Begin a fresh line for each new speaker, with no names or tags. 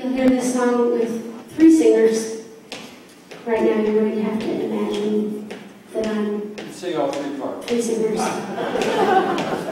You'll hear this song with three singers. Right now, you're really have to imagine that I'm
Sing all three parts.
three singers.